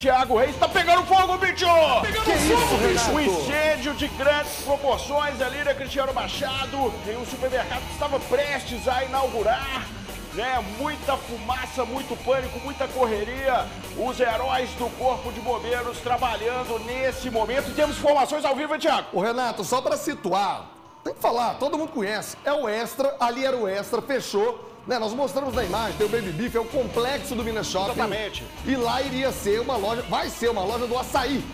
Tiago Reis tá pegando fogo, bicho! Tá pegando que fogo, bicho! Um incêndio de grandes proporções ali na Cristiano Machado, em um supermercado que estava prestes a inaugurar. Né? Muita fumaça, muito pânico, muita correria. Os heróis do Corpo de Bombeiros trabalhando nesse momento. Temos informações ao vivo, hein, Tiago? O Renato, só para situar, tem que falar, todo mundo conhece. É o Extra, ali era o Extra, fechou né? Nós mostramos na imagem, tem o Baby Beef, é o complexo do Minas Shopping. Exatamente. E lá iria ser uma loja, vai ser uma loja do açaí.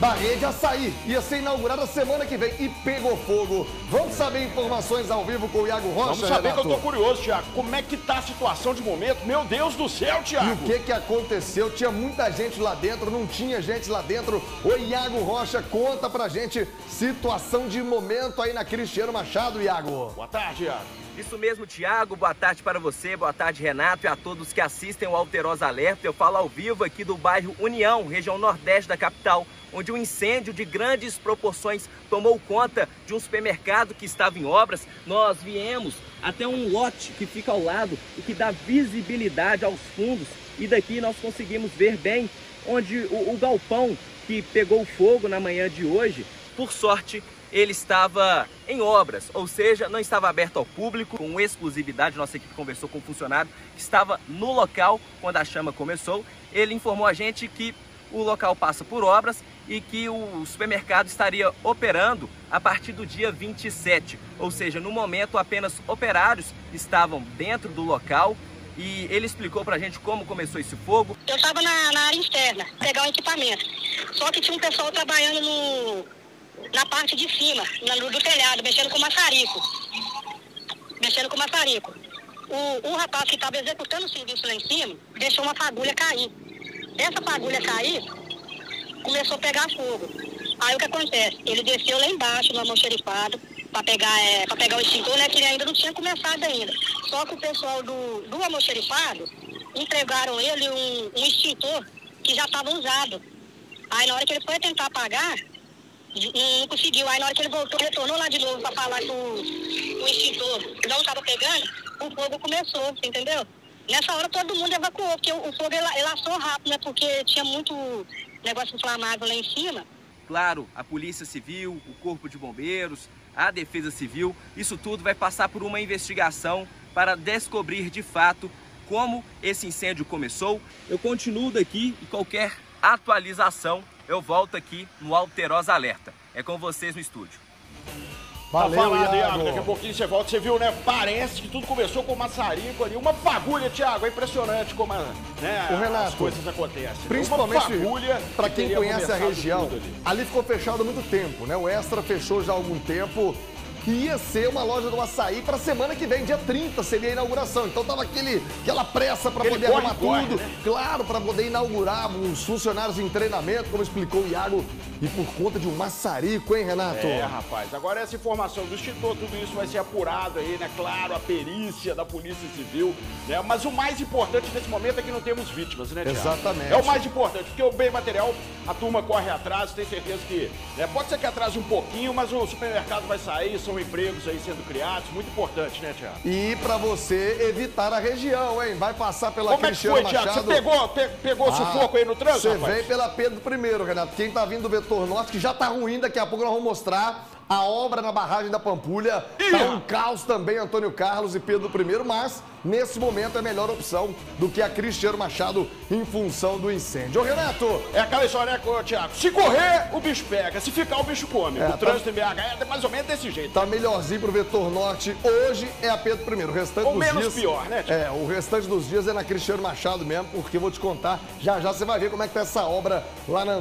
Da rede Açaí. Ia ser inaugurada semana que vem e pegou fogo. Vamos saber informações ao vivo com o Iago Rocha, Vamos saber Renato. que eu tô curioso, Tiago. Como é que tá a situação de momento? Meu Deus do céu, Tiago! E o que que aconteceu? Tinha muita gente lá dentro, não tinha gente lá dentro. O Iago Rocha conta pra gente situação de momento aí na Cristiano Machado, Iago. Boa tarde, Iago. Isso mesmo, Tiago. Boa tarde para você, boa tarde, Renato, e a todos que assistem o Alterosa Alerta. Eu falo ao vivo aqui do bairro União, região nordeste da capital, onde um incêndio de grandes proporções tomou conta de um supermercado que estava em obras. Nós viemos até um lote que fica ao lado e que dá visibilidade aos fundos. E daqui nós conseguimos ver bem onde o, o galpão que pegou fogo na manhã de hoje, por sorte, ele estava em obras, ou seja, não estava aberto ao público, com exclusividade. Nossa equipe conversou com um funcionário que estava no local quando a chama começou. Ele informou a gente que o local passa por obras e que o supermercado estaria operando a partir do dia 27, ou seja, no momento apenas operários estavam dentro do local e ele explicou pra gente como começou esse fogo. Eu estava na, na, área externa, pegar o equipamento. Só que tinha um pessoal trabalhando no, na parte de cima, no, do telhado, mexendo com maçarico. Mexendo com maçarico. O, o rapaz que estava executando o serviço lá em cima deixou uma fagulha cair. Essa fagulha cair, começou a pegar fogo. Aí o que acontece? Ele desceu lá embaixo no almoxerifado para pegar, é, pegar o extintor, né? Que ele ainda não tinha começado ainda. Só que o pessoal do, do almoxerifado entregaram ele um, um extintor que já estava usado. Aí na hora que ele foi tentar apagar, não conseguiu. Aí na hora que ele voltou, retornou lá de novo para falar que o, o extintor não estava pegando, o fogo começou, entendeu? Nessa hora todo mundo evacuou, porque o, o fogo ele, ele rápido, né? Porque tinha muito negócio inflamável lá em cima. Claro, a Polícia Civil, o Corpo de Bombeiros, a Defesa Civil, isso tudo vai passar por uma investigação para descobrir de fato como esse incêndio começou. Eu continuo daqui e qualquer atualização eu volto aqui no Alterosa Alerta. É com vocês no estúdio. Valeu, tá falado, Iago. Daqui a pouquinho você volta. Você viu, né? Parece que tudo começou com maçarico ali. Uma fagulha, Thiago. É impressionante como né, o Renato, as coisas acontecem. Principalmente para quem conhece a região. Ali. ali ficou fechado há muito tempo, né? O Extra fechou já há algum tempo que ia ser uma loja do açaí para semana que vem, dia 30 seria a inauguração. Então tava aquele, aquela pressa para poder arrumar tudo. Né? Claro, para poder inaugurar os funcionários em treinamento, como explicou o Iago, e por conta de um maçarico, hein, Renato? É, rapaz. Agora essa informação do extintor, tudo isso vai ser apurado aí, né? Claro, a perícia da Polícia Civil, né? Mas o mais importante nesse momento é que não temos vítimas, né, Thiago? Exatamente. É o mais importante, porque o bem material, a turma corre atrás, tem certeza que, né? Pode ser que atrase um pouquinho, mas o supermercado vai sair, são empregos aí sendo criados, muito importante, né, Tiago? E para você evitar a região, hein? Vai passar pela Como Cristiano é que foi, Machado. Você pegou, pe pegou ah, sufoco aí no trânsito, Você vem pela Pedro I, Renato. Quem tá vindo do Vetor Norte, que já tá ruim, daqui a pouco nós vamos mostrar a obra na barragem da Pampulha. Ih, tá um caos também, Antônio Carlos e Pedro I, mas nesse momento é a melhor opção do que a Cristiano Machado em função do incêndio. Ô, Renato! É aquela história, né, Thiago? Se correr, o bicho pega. Se ficar, o bicho come. É, o tá... trânsito em BH é mais ou menos desse jeito. Tá melhorzinho pro Vetor Norte. Hoje é a Pedro I. O restante ou dos menos dias... pior, né, Thiago? É, o restante dos dias é na Cristiano Machado mesmo, porque eu vou te contar, já já você vai ver como é que tá essa obra lá na